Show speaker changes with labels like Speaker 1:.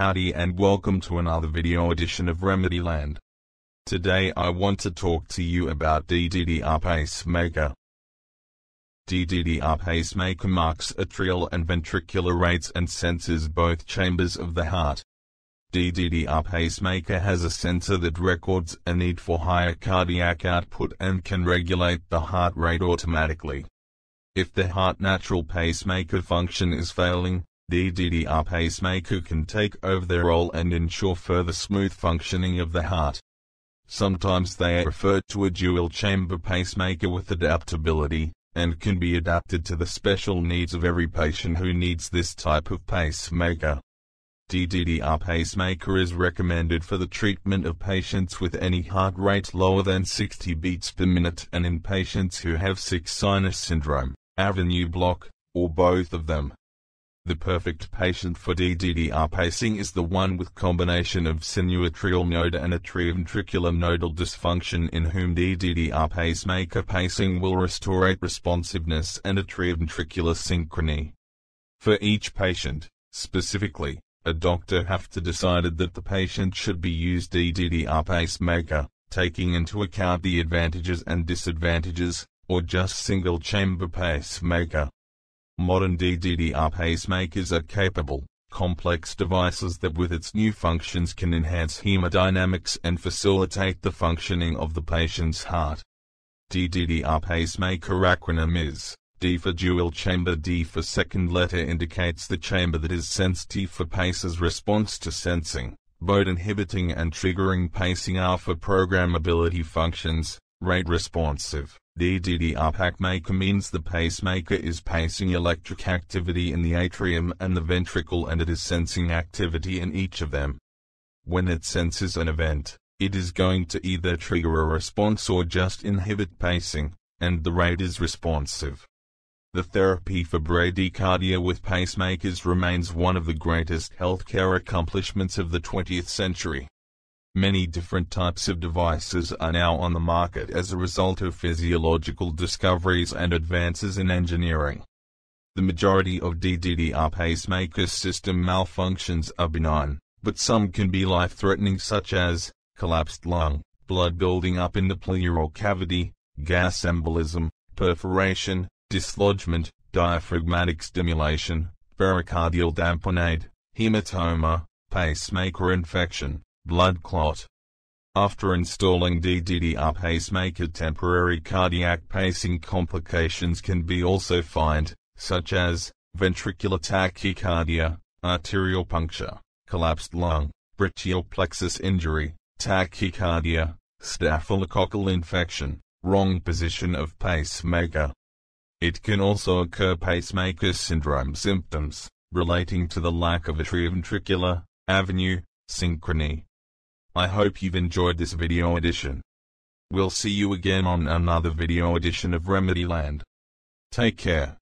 Speaker 1: Howdy and welcome to another video edition of Remedyland. Today I want to talk to you about DDDR pacemaker. DDDR pacemaker marks atrial and ventricular rates and senses both chambers of the heart. DDDR pacemaker has a sensor that records a need for higher cardiac output and can regulate the heart rate automatically. If the heart natural pacemaker function is failing, the DDDR pacemaker can take over their role and ensure further smooth functioning of the heart. Sometimes they are referred to a dual-chamber pacemaker with adaptability, and can be adapted to the special needs of every patient who needs this type of pacemaker. DDDR pacemaker is recommended for the treatment of patients with any heart rate lower than 60 beats per minute and in patients who have sick sinus syndrome, AV block, or both of them. The perfect patient for DDDR pacing is the one with combination of sinuatrial node and atrioventricular nodal dysfunction in whom DDDR pacemaker pacing will restore responsiveness and atrioventricular synchrony. For each patient, specifically, a doctor have to decided that the patient should be used DDDR pacemaker, taking into account the advantages and disadvantages, or just single chamber pacemaker. Modern DDDR pacemakers are capable, complex devices that with its new functions can enhance hemodynamics and facilitate the functioning of the patient's heart. DDDR pacemaker acronym is D for dual chamber D for second letter indicates the chamber that is sensitive for pace's response to sensing, both inhibiting and triggering pacing alpha programmability functions, rate responsive. DDDR pacemaker means the pacemaker is pacing electric activity in the atrium and the ventricle and it is sensing activity in each of them. When it senses an event, it is going to either trigger a response or just inhibit pacing, and the rate is responsive. The therapy for bradycardia with pacemakers remains one of the greatest healthcare accomplishments of the 20th century. Many different types of devices are now on the market as a result of physiological discoveries and advances in engineering. The majority of DDDR pacemaker system malfunctions are benign, but some can be life-threatening such as collapsed lung, blood building up in the pleural cavity, gas embolism, perforation, dislodgement, diaphragmatic stimulation, pericardial tamponade, hematoma, pacemaker infection, blood clot. After installing DDDR pacemaker temporary cardiac pacing complications can be also find, such as ventricular tachycardia, arterial puncture, collapsed lung, brachial plexus injury, tachycardia, staphylococcal infection, wrong position of pacemaker. It can also occur pacemaker syndrome symptoms, relating to the lack of atrioventricular AV synchrony. I hope you've enjoyed this video edition. We'll see you again on another video edition of Remedyland. Take care.